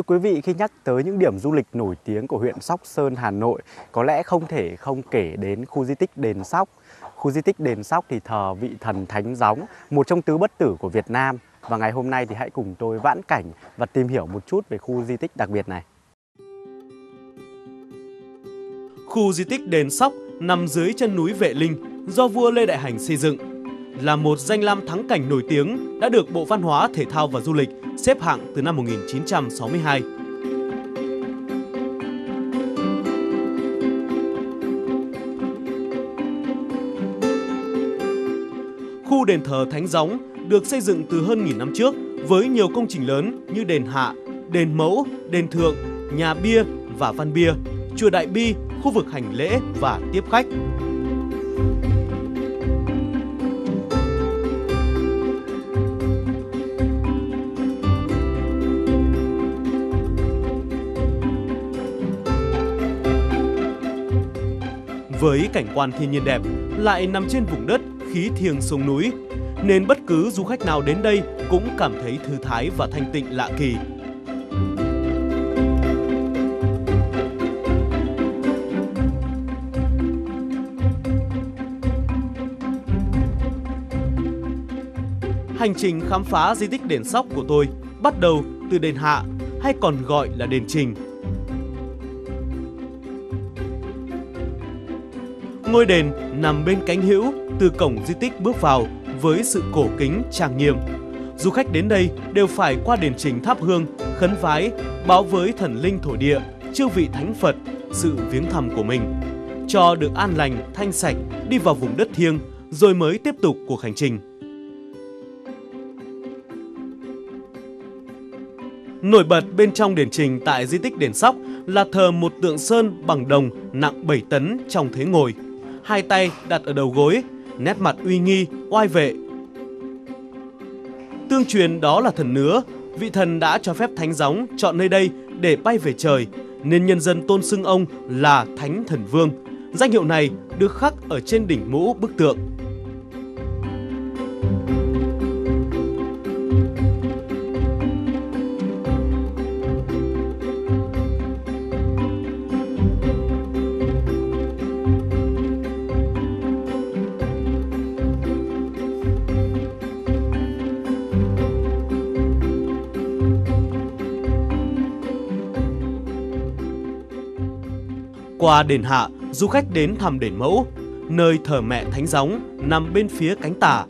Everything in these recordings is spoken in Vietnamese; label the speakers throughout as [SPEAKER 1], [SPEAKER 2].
[SPEAKER 1] Thưa quý vị, khi nhắc tới những điểm du lịch nổi tiếng của huyện Sóc Sơn, Hà Nội, có lẽ không thể không kể đến khu di tích Đền Sóc. Khu di tích Đền Sóc thì thờ vị thần Thánh Gióng, một trong tứ bất tử của Việt Nam. Và ngày hôm nay thì hãy cùng tôi vãn cảnh và tìm hiểu một chút về khu di tích đặc biệt này.
[SPEAKER 2] Khu di tích Đền Sóc nằm dưới chân núi Vệ Linh do vua Lê Đại Hành xây dựng. Là một danh lam thắng cảnh nổi tiếng đã được Bộ Văn hóa, Thể thao và Du lịch xếp hạng từ năm 1962. Khu đền thờ Thánh Gióng được xây dựng từ hơn nghìn năm trước với nhiều công trình lớn như đền Hạ, đền Mẫu, đền Thượng, nhà bia và văn bia, chùa Đại Bi, khu vực hành lễ và tiếp khách. Với cảnh quan thiên nhiên đẹp, lại nằm trên vùng đất khí thiêng sông núi, nên bất cứ du khách nào đến đây cũng cảm thấy thư thái và thanh tịnh lạ kỳ. Hành trình khám phá di tích đền Sóc của tôi bắt đầu từ đền Hạ hay còn gọi là đền Trình. Ngôi đền nằm bên cánh hữu từ cổng di tích bước vào với sự cổ kính trang nghiêm. Du khách đến đây đều phải qua đền trình thắp hương, khấn vái, báo với thần linh thổ địa, chư vị thánh Phật sự viếng thăm của mình, cho được an lành, thanh sạch, đi vào vùng đất thiêng, rồi mới tiếp tục cuộc hành trình. Nổi bật bên trong đền trình tại di tích đền Sóc là thờ một tượng sơn bằng đồng nặng 7 tấn trong thế ngồi. Hai tay đặt ở đầu gối, nét mặt uy nghi, oai vệ. Tương truyền đó là thần nứa, vị thần đã cho phép thánh gióng chọn nơi đây để bay về trời, nên nhân dân tôn xưng ông là Thánh Thần Vương. Danh hiệu này được khắc ở trên đỉnh mũ bức tượng. Qua đền Hạ, du khách đến thăm đền Mẫu, nơi thờ mẹ Thánh Gióng nằm bên phía cánh tả.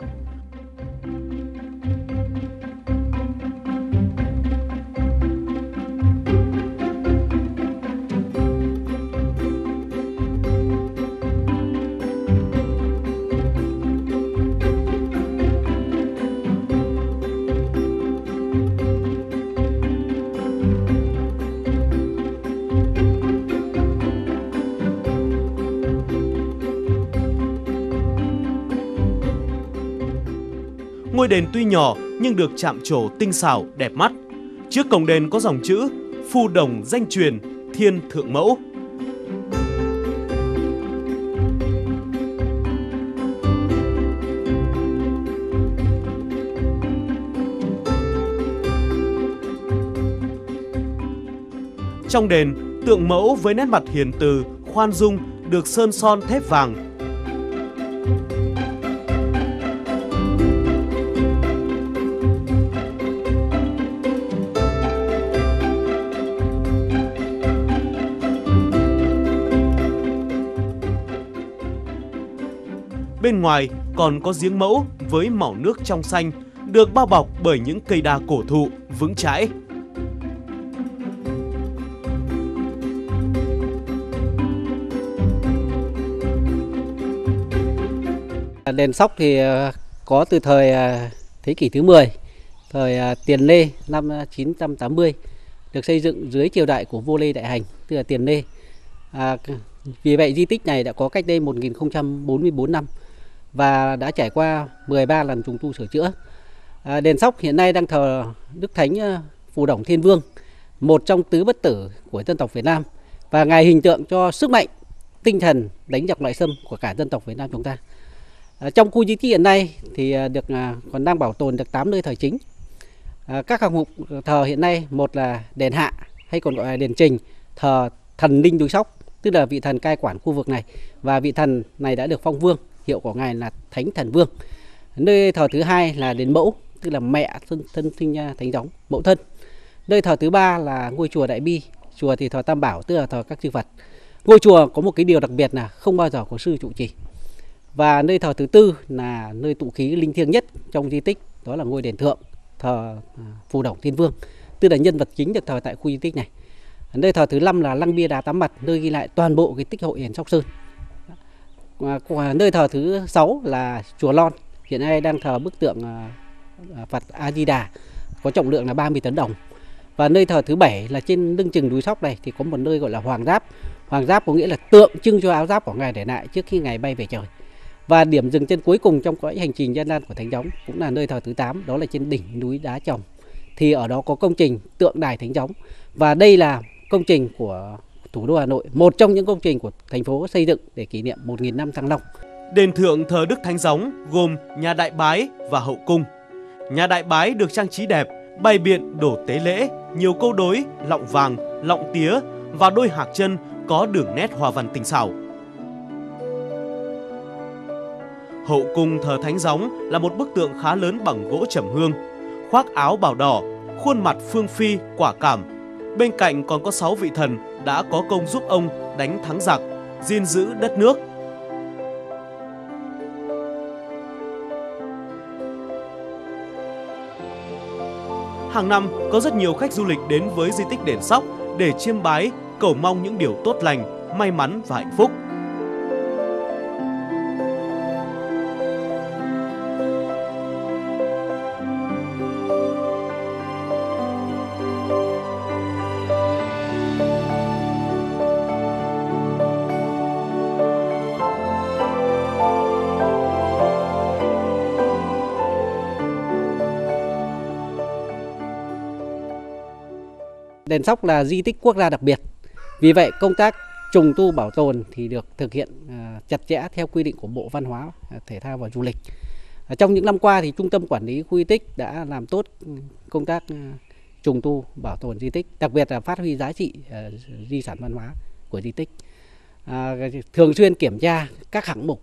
[SPEAKER 2] Ngôi đền tuy nhỏ nhưng được chạm trổ tinh xảo, đẹp mắt. Trước cổng đền có dòng chữ Phu đồng danh truyền, thiên thượng mẫu. Trong đền, tượng mẫu với nét mặt hiền từ, khoan dung được sơn son thép vàng Bên ngoài còn có giếng mẫu với màu nước trong xanh, được bao bọc bởi những cây đa cổ thụ vững chãi.
[SPEAKER 3] Đền Sóc thì ờ, có từ thời ờ, thế kỷ thứ 10, thời ờ, Tiền Lê năm 980, được xây dựng dưới triều đại của vua Lê Đại Hành, tức là Tiền Lê. À, vì vậy di tích này đã có cách đây 1044 năm và đã trải qua 13 lần trùng tu sửa chữa. À, đền Sóc hiện nay đang thờ Đức Thánh à, Phù Đổng Thiên Vương, một trong tứ bất tử của dân tộc Việt Nam và ngài hình tượng cho sức mạnh, tinh thần đánh giặc ngoại xâm của cả dân tộc Việt Nam chúng ta. À, trong khu di tích hiện nay thì à, được à, còn đang bảo tồn được 8 nơi thờ chính. À, các hạng mục thờ hiện nay một là đền hạ hay còn gọi là đền trình thờ thần linh núi sóc tức là vị thần cai quản khu vực này và vị thần này đã được phong vương hiệu của ngài là thánh thần vương. Nơi thờ thứ hai là đền mẫu, tức là mẹ thân thân sinh thánh gióng mẫu thân. Nơi thờ thứ ba là ngôi chùa đại bi, chùa thì thờ tam bảo, tức là thờ các chư phật. Ngôi chùa có một cái điều đặc biệt là không bao giờ có sư trụ trì. Và nơi thờ thứ tư là nơi tụ khí linh thiêng nhất trong di tích, đó là ngôi đền thượng, thờ à, phù đồng thiên vương, tức là nhân vật chính được thờ tại khu di tích này. Nơi thờ thứ năm là lăng bia đá tám mặt, nơi ghi lại toàn bộ cái tích hội Hiền sóc sơn nơi thờ thứ sáu là chùa lon hiện nay đang thờ bức tượng ờ, ờ, phật a di đà có trọng lượng là 30 tấn đồng và nơi thờ thứ bảy là trên lưng chừng núi sóc này thì có một nơi gọi là hoàng giáp hoàng giáp có nghĩa là tượng trưng cho áo giáp của ngài để lại trước khi ngài bay về trời và điểm dừng chân cuối cùng trong quãng hành trình gian nan của Thánh Gióng cũng là nơi thờ thứ 8, đó là trên đỉnh núi Đá Chồng. Thì ở đó có công trình tượng đài Thánh Gióng. Và đây là công trình của thủ đô Hà Nội, một trong những công trình của thành phố xây dựng để kỷ niệm 1.000 năm Thăng Long.
[SPEAKER 2] Đền thượng thờ Đức Thánh Gióng gồm nhà đại bái và hậu cung. Nhà đại bái được trang trí đẹp, bày biện đổ tế lễ, nhiều câu đối, lọng vàng, lọng tía và đôi hạc chân có đường nét hòa văn tinh xảo. Hậu cung thờ Thánh Gióng là một bức tượng khá lớn bằng gỗ trầm hương, khoác áo bào đỏ, khuôn mặt phương phi, quả cảm. Bên cạnh còn có 6 vị thần đã có công giúp ông đánh thắng giặc, gìn giữ đất nước. Hàng năm có rất nhiều khách du lịch đến với di tích đền Sóc để chiêm bái, cầu mong những điều tốt lành, may mắn và hạnh phúc.
[SPEAKER 3] Đền Sóc là di tích quốc gia đặc biệt. Vì vậy công tác trùng tu bảo tồn thì được thực hiện à, chặt chẽ theo quy định của Bộ Văn hóa, à, Thể thao và Du lịch. À, trong những năm qua thì Trung tâm Quản lý Khu di tích đã làm tốt công tác trùng tu bảo tồn di tích, đặc biệt là phát huy giá trị di sản văn hóa của di tích. thường xuyên kiểm tra các hạng mục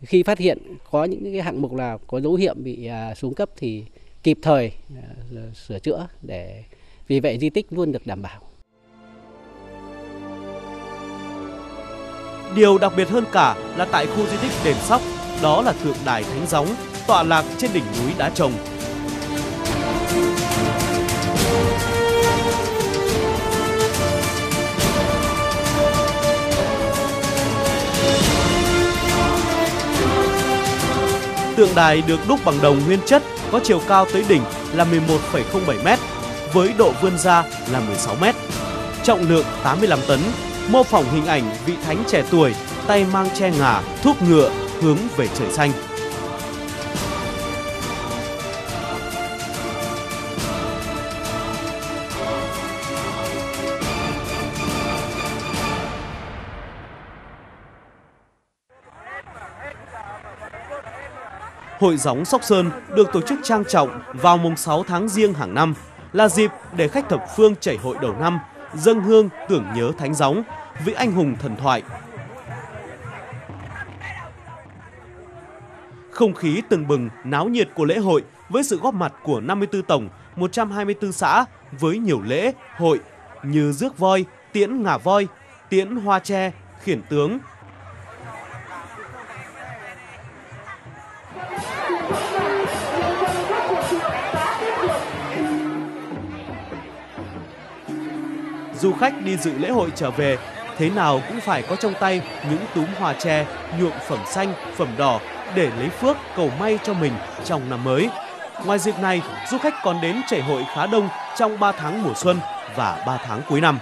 [SPEAKER 3] khi phát hiện có những cái hạng mục là có dấu hiệu bị xuống cấp thì kịp thời sửa chữa để vì vậy di tích luôn được đảm bảo.
[SPEAKER 2] Điều đặc biệt hơn cả là tại khu di tích Đền Sóc, đó là tượng đài Thánh Gióng tọa lạc trên đỉnh núi Đá Trồng. Tượng đài được đúc bằng đồng nguyên chất có chiều cao tới đỉnh là 11,07 m với độ vươn ra là 16 mét. Trọng lượng 85 tấn, mô phỏng hình ảnh vị thánh trẻ tuổi tay mang che ngà, thuốc ngựa hướng về trời xanh. Hội gióng Sóc Sơn được tổ chức trang trọng vào mùng 6 tháng riêng hàng năm là dịp để khách thập phương chảy hội đầu năm, dâng hương tưởng nhớ thánh gióng, vị anh hùng thần thoại. Không khí từng bừng, náo nhiệt của lễ hội với sự góp mặt của 54 tổng, 124 xã với nhiều lễ, hội như rước voi, tiễn ngả voi, tiễn hoa tre, khiển tướng, du khách đi dự lễ hội trở về thế nào cũng phải có trong tay những túm hoa tre nhuộm phẩm xanh, phẩm đỏ để lấy phước cầu may cho mình trong năm mới. Ngoài dịp này, du khách còn đến chảy hội khá đông trong 3 tháng mùa xuân và 3 tháng cuối năm.